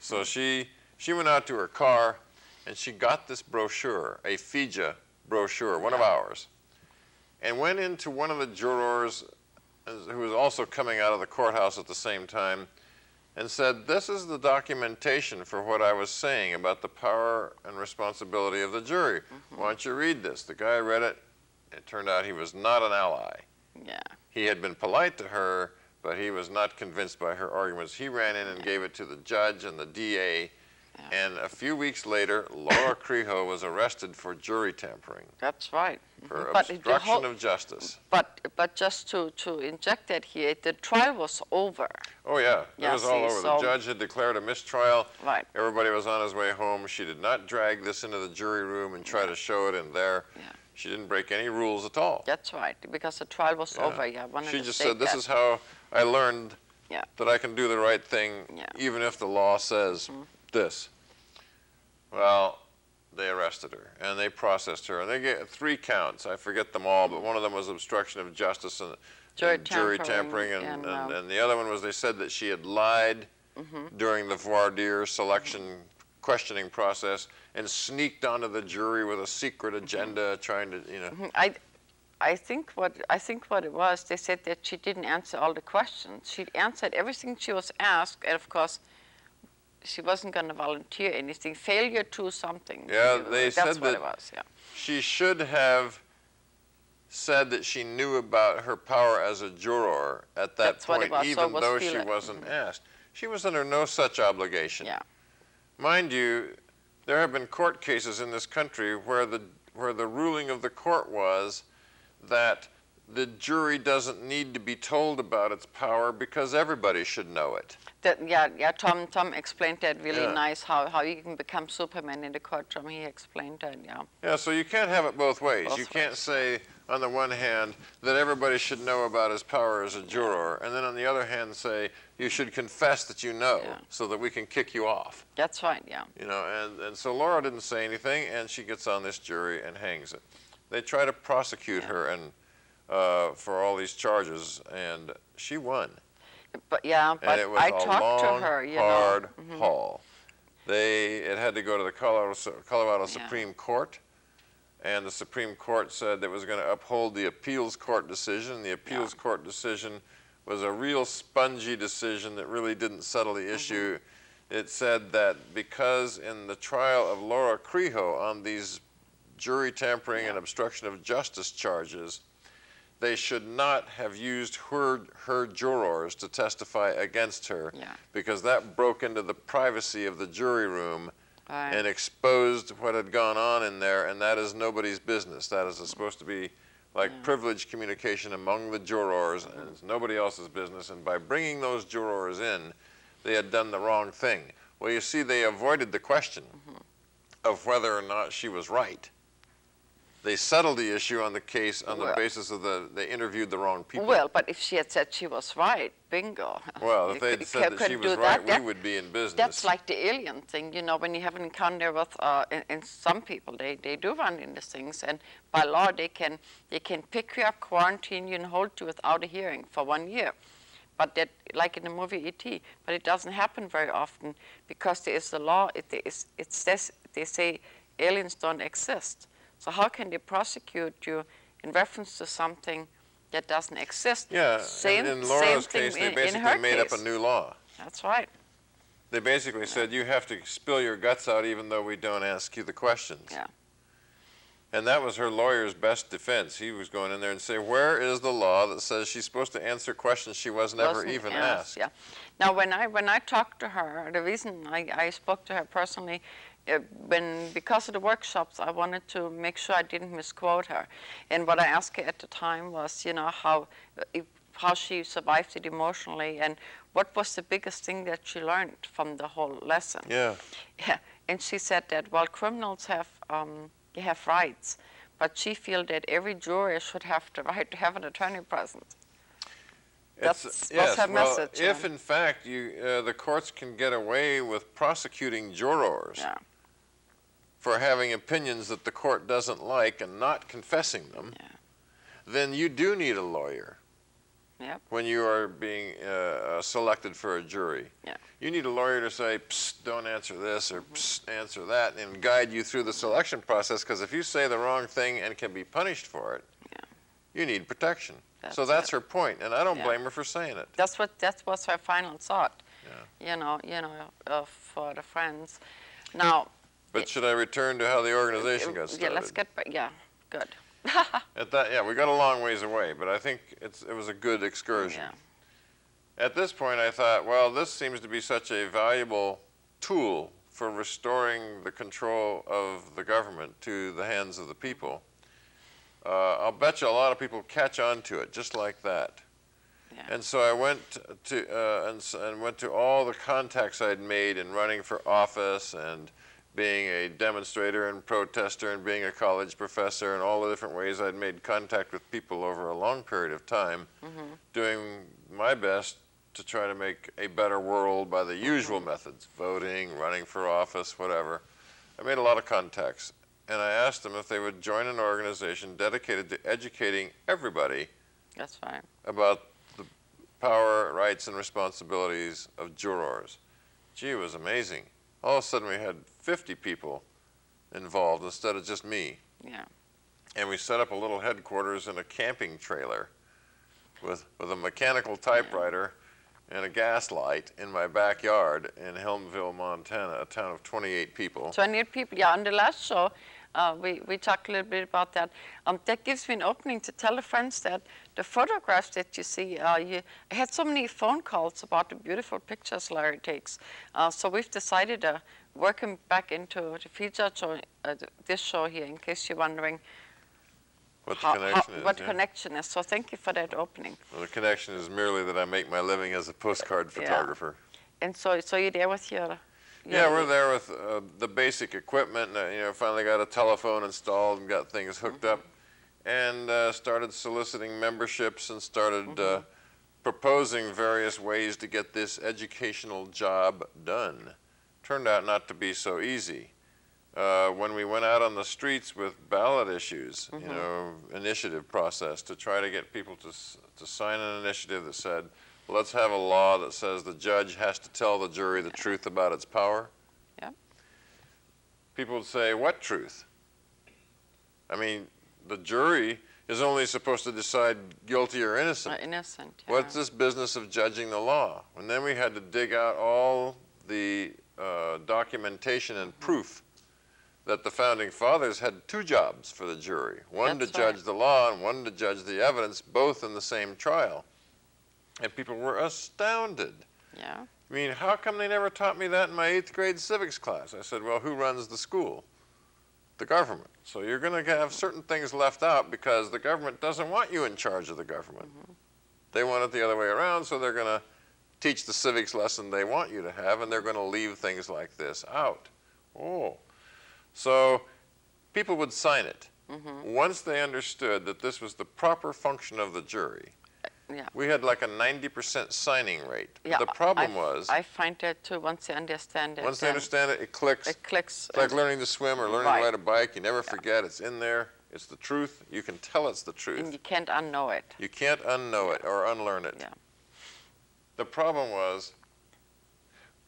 So she, she went out to her car and she got this brochure, a FIJA brochure, one of ours, and went into one of the jurors who was also coming out of the courthouse at the same time and said, this is the documentation for what I was saying about the power and responsibility of the jury. Mm -hmm. Why don't you read this? The guy read it. It turned out he was not an ally. Yeah. He had been polite to her, but he was not convinced by her arguments. He ran in and gave it to the judge and the DA, and a few weeks later, Laura Kriho was arrested for jury tampering. That's right. For mm-hmm. but obstruction whole, of justice. But but just to, to inject that here, the trial was over. Oh yeah, it yeah, was see, all over. So the judge had declared a mistrial. Right. Everybody was on his way home. She did not drag this into the jury room and try yeah. to show it in there. Yeah. She didn't break any rules at all. That's right, because the trial was yeah. over. Yeah, she just said, "This is how I learned yeah. that I can do the right thing, even if the law says mm this." Well, they arrested her and they processed her and they get three counts. I forget them all, but one of them was obstruction of justice and, jury, and tampering, jury tampering, and, and, and, and, the other one was they said that she had lied mm -hmm. during the voir dire selection mm -hmm. questioning process and sneaked onto the jury with a secret mm-hmm. agenda, mm -hmm. trying to, you know. Mm-hmm. I, I think what I think what it was, they said that she didn't answer all the questions. She answered everything she was asked, and of course she wasn't going to volunteer anything. Failure to something. Yeah, they That's said what that it was. Yeah. She should have said that she knew about her power as a juror at that That's point, even so though she wasn't mm -hmm. asked. She was under no such obligation. Yeah. Mind you, there have been court cases in this country where the where the ruling of the court was that the jury doesn't need to be told about its power because everybody should know it. That, yeah, yeah. Tom, Tom explained that really yeah. nice. How how you can become Superman in the courtroom. He explained that. Yeah. Yeah. So you can't have it both ways. Both you ways. can't say on the one hand that everybody should know about his power as a juror, and then on the other hand say you should confess that you know, yeah. so that we can kick you off. That's right. Yeah. You know, and and so Laura didn't say anything, and she gets on this jury and hangs it. They try to prosecute her and uh, for all these charges, and she won. But yeah, but and it was I a talked long, to her, you hard know. Mm -hmm. haul. They it had to go to the Colorado, Colorado yeah. Supreme Court, and the Supreme Court said that it was going to uphold the appeals court decision. The appeals yeah. court decision was a real spongy decision that really didn't settle the issue. Mm -hmm. It said that because in the trial of Laura Kriho on these jury tampering and obstruction of justice charges, they should not have used her, her jurors to testify against her yeah. because that broke into the privacy of the jury room right. and exposed what had gone on in there, and that is nobody's business. That is supposed to be like yeah. privileged communication among the jurors, and it's nobody else's business. And by bringing those jurors in, they had done the wrong thing. Well, you see, they avoided the question mm -hmm. of whether or not she was right they settled the issue on the case on well, the basis of the they interviewed the wrong people. Well, but if she had said she was right, bingo. Well, if they had said that she was right, that, we would be in business. That's like the alien thing, you know, when you have an encounter with, uh, and, some people, they, they do run into things, and by law they can, they can pick you up, quarantine you, and hold you without a hearing for one year. But that, like in the movie E.T., but it doesn't happen very often because there is a law, it, is, it says, they say aliens don't exist. So how can they prosecute you in reference to something that doesn't exist? Yeah, same, in, in Laura's case, they basically made case. up a new law. That's right. They basically yeah. said you have to spill your guts out even though we don't ask you the questions. Yeah. And that was her lawyer's best defense. He was going in there and say, where is the law that says she's supposed to answer questions she was never Wasn't even asked, asked? Yeah. Now, when I when I talked to her, the reason I, I spoke to her personally when because of the workshops, I wanted to make sure I didn't misquote her. And what I asked her at the time was, you know, how uh, how she survived it emotionally, and what was the biggest thing that she learned from the whole lesson. Yeah. Yeah. And she said that while criminals have um, have rights, but she feel that every juror should have the right to have an attorney present. That's it's, yes, her well, message. If in fact you, uh, the courts can get away with prosecuting jurors, yeah for having opinions that the court doesn't like and not confessing them, yeah. then you do need a lawyer. Yep. when you are being uh, selected for a jury. Yeah. You need a lawyer to say, Psst, don't answer this or Psst, answer that, and guide you through the selection process. Because if you say the wrong thing and can be punished for it, Yeah. you need protection. So That's that's it. her point, and I don't Yeah. blame her for saying it. That's what that was her final thought. Yeah. You know, you know, uh, for the friends. Now, But should I return to how the organization got started? yeah, let's get back. Yeah, good. At that, yeah, we got a long ways away, but I think it's, it was a good excursion. Yeah. At this point, I thought, well, this seems to be such a valuable tool for restoring the control of the government to the hands of the people. Uh, I'll bet you a lot of people catch on to it just like that. Yeah. And so I went to uh, and, and went to all the contacts I'd made in running for office and being a demonstrator and protester and being a college professor and all the different ways I'd made contact with people over a long period of time, doing my best to try to make a better world by the usual methods, voting, running for office, whatever. I made a lot of contacts and I asked them if they would join an organization dedicated to educating everybody That's fine. about the power, rights, and responsibilities of jurors. Gee, it was amazing. All of a sudden, we had 50 people involved instead of just me. Yeah. And we set up a little headquarters in a camping trailer with, with a mechanical typewriter and a gas light in my backyard in Helmville, Montana, a town of 28 people. 28 people. Yeah, on the last show, uh, we, we talked a little bit about that. Um, that gives me an opening to tell the friends that the photographs that you see, uh, you, I had so many phone calls about the beautiful pictures Larry takes. Uh, so we've decided to work him back into the feature show, uh, this show here, in case you're wondering What the how- connection how- is. what yeah. connection is. So thank you for that opening. Well, the connection is merely that I make my living as a postcard photographer. Yeah. And so, so you're there with your... Yeah, we're there with uh, the basic equipment. Uh, you know, finally got a telephone installed and got things hooked up, and uh, started soliciting memberships and started uh, proposing various ways to get this educational job done. Turned out not to be so easy. Uh, when we went out on the streets with ballot issues, you know, initiative process to try to get people to s- to sign an initiative that said, let's have a law that says the judge has to tell the jury the truth about its power. Yep. People would say, what truth? I mean, the jury is only supposed to decide guilty or innocent. innocent. Yeah. What's this business of judging the law? And then we had to dig out all the uh, documentation and proof that the founding fathers had two jobs for the jury one That's to judge the law and one to judge the evidence, both in the same trial. And people were astounded. Yeah. I mean, how come they never taught me that in my eighth grade civics class? I said, well, who runs the school? The government. So you're going to have certain things left out because the government doesn't want you in charge of the government. They want it the other way around, so they're going to teach the civics lesson they want you to have, and they're going to leave things like this out. Oh. So people would sign it. Mm-hmm. Once they understood that this was the proper function of the jury, Yeah. we had like a 90% signing rate. Yeah, the problem I, was, I find that too. Once they understand it, once they understand it, it clicks. it clicks. It's like learning to swim or learning Right. to ride a bike. You never forget. It's in there. It's the truth. You can tell it's the truth. and you can't unknow it. You can't unknow it or unlearn it. Yeah. The problem was,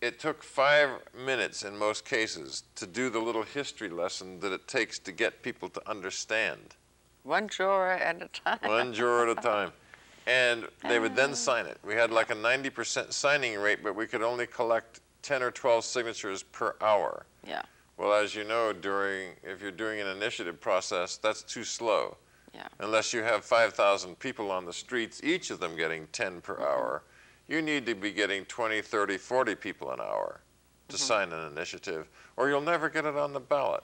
it took five minutes in most cases to do the little history lesson that it takes to get people to understand. One juror at a time. one juror at a time. And they would then sign it. We had like a 90% signing rate, but we could only collect 10 or 12 signatures per hour. Yeah. Well, as you know, during if you're doing an initiative process, that's too slow. Yeah. Unless you have 5,000 people on the streets, each of them getting 10 per hour, you need to be getting 20, 30, 40 people an hour to sign an initiative, or you'll never get it on the ballot.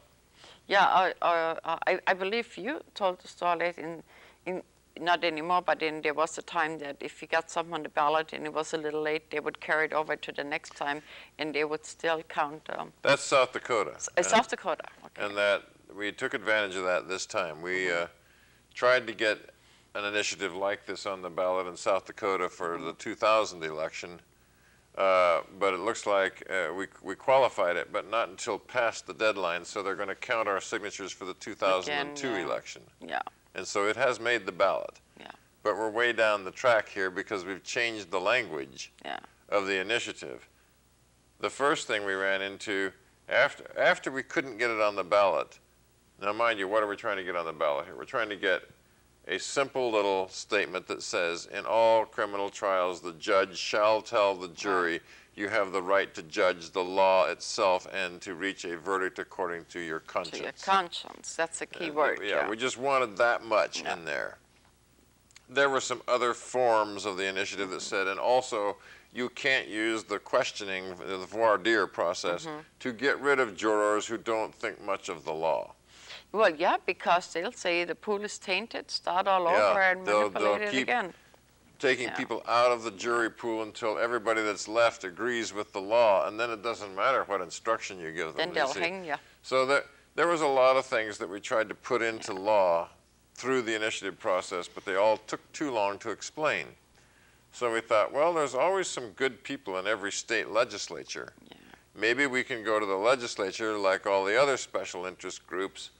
Yeah, I, uh, I, I believe you told the story in, in, not anymore, but in, there was a time that if you got something on the ballot and it was a little late, they would carry it over to the next time and they would still count. Um, That's South Dakota. S- uh, And- South Dakota. Okay. and that we took advantage of that this time. We uh, tried to get an initiative like this on the ballot in South Dakota for the 2000 election, uh, but it looks like uh, we, we qualified it, but not until past the deadline, so they're going to count our signatures for the 2002 yeah. election. yeah. And so it has made the ballot. Yeah. but we're way down the track here because we've changed the language Yeah. of the initiative. The first thing we ran into after after we couldn't get it on the ballot. Now, mind you, what are we trying to get on the ballot here? We're trying to get a simple little statement that says, in all criminal trials, the judge shall tell the jury you have the right to judge the law itself and to reach a verdict according to your conscience. To your conscience. That's a key Uh, word. Yeah, we just wanted that much Yeah. in there. There were some other forms of the initiative that said, and also, you can't use the questioning, the voir dire process, Mm-hmm. to get rid of jurors who don't think much of the law. Well, yeah, because they'll say the pool is tainted, start all Yeah, over and they'll- manipulate they'll it again. Taking Yeah. people out of the jury pool until everybody that's left agrees with the law, and then it doesn't matter what instruction you give them. Then they'll hang you. So there, there was a lot of things that we tried to put into law through the initiative process, but they all took too long to explain. So we thought, well, there's always some good people in every state legislature. Maybe we can go to the legislature, like all the other special interest groups,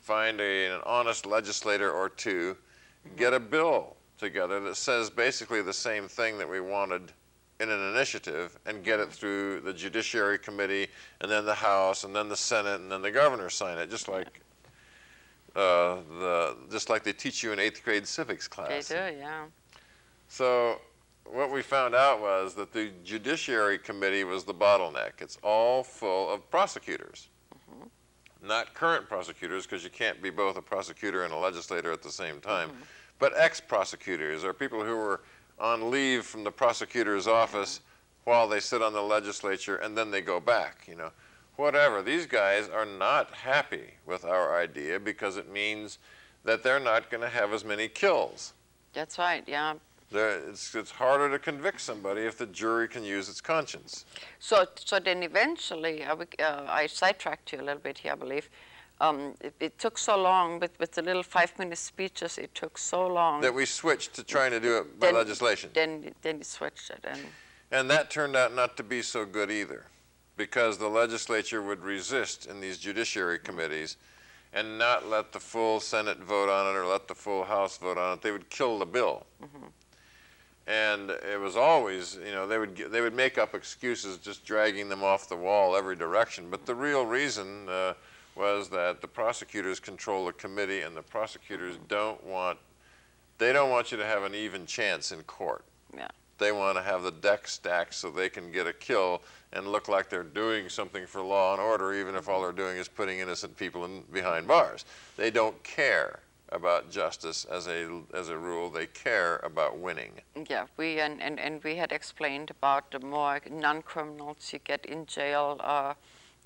find a, an honest legislator or two, get a bill together that says basically the same thing that we wanted in an initiative and get it through the Judiciary Committee and then the House and then the Senate and then the governor sign it, just like uh, the just like they teach you in eighth grade civics class. They do, yeah. So what we found out was that the Judiciary Committee was the bottleneck. It's all full of prosecutors. Not current prosecutors, because you can't be both a prosecutor and a legislator at the same time, but ex-prosecutors, or people who were on leave from the prosecutor's office while they sit on the legislature and then they go back, you know. Whatever. These guys are not happy with our idea because it means that they're not going to have as many kills. That's right, yeah. It's, it's harder to convict somebody if the jury can use its conscience. So, so then eventually, I, would- uh, I sidetracked you a little bit here, I believe. Um, it, it took so long with, with the little five-minute speeches. It took so long. That we switched to trying to do it by Then- legislation. Then, then you switched it, and And that turned out not to be so good either, because the legislature would resist in these judiciary committees and not let the full Senate vote on it or let the full House vote on it. They would kill the bill. And it was always, you know, they would, they would make up excuses just dragging them off the wall every direction. But the real reason uh, was that the prosecutors control the committee and the prosecutors don't want, they don't want you to have an even chance in court. Yeah. They want to have the deck stacked so they can get a kill and look like they're doing something for law and order, even if all they're doing is putting innocent people in, behind bars. They don't care about justice as a, as a rule. They care about winning. Yeah, we and, and, and we had explained about the more non-criminals you get in jail, uh,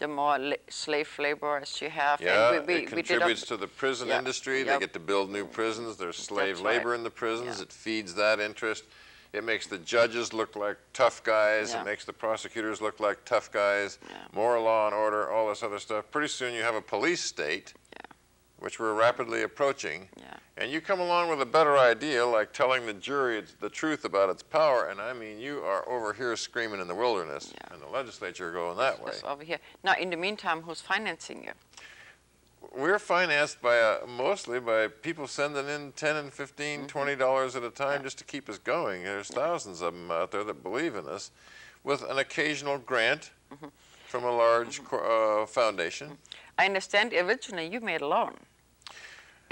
the more la- slave laborers you have. Yeah, and we, we, it contributes to the prison Yeah, industry. They get to build new prisons. There's slave That's right. labor in the prisons. Yeah. It feeds that interest. It makes the judges look like tough guys. It makes the prosecutors look like tough guys. More law and order, all this other stuff. Pretty soon you have a police state. Which we're rapidly approaching. Yeah. And you come along with a better idea, like telling the jury the truth about its power, and I mean, you are over here screaming in the wilderness, Yeah. and the legislature are going that way. It's over here. Now, in the meantime, who's financing you? We're financed by uh, mostly by people sending in 10 and 15, 20 dollars at a time just to keep us going. There's thousands of them out there that believe in us, with an occasional grant from a large co- uh, foundation. I understand originally you made a loan.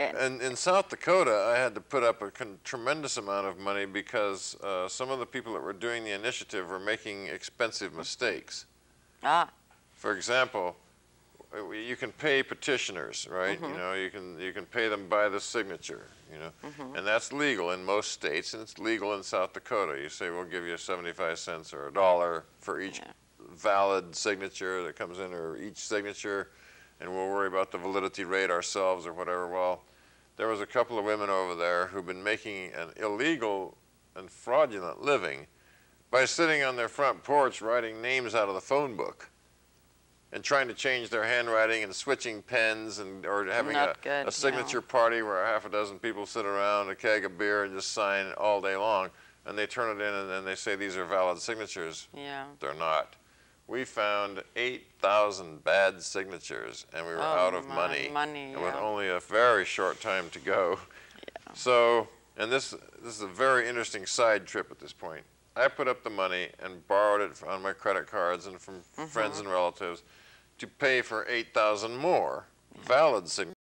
And, And in South Dakota, I had to put up a tremendous amount of money because uh, some of the people that were doing the initiative were making expensive mistakes. ah, For example, you can pay petitioners, right? You know, you can you can pay them by the signature, you know, and that's legal in most states, and it's legal in South Dakota. You say we'll give you 75 cents or a dollar for each Yeah. valid signature that comes in, or each signature, and we'll worry about the validity rate ourselves or whatever. Well, there was a couple of women over there who've been making an illegal and fraudulent living by sitting on their front porch writing names out of the phone book and trying to change their handwriting and switching pens and or having a, good, a no. signature party where half a dozen people sit around a keg of beer and just sign all day long and they turn it in and then they say these are valid signatures yeah. they're not we found 8,000 bad signatures and we were Oh, out of money money, and with only a very short time to go so and this, this is a very interesting side trip at this point. I put up the money and borrowed it on my credit cards and from friends mm-hmm. and relatives to pay for 8,000 more valid signatures.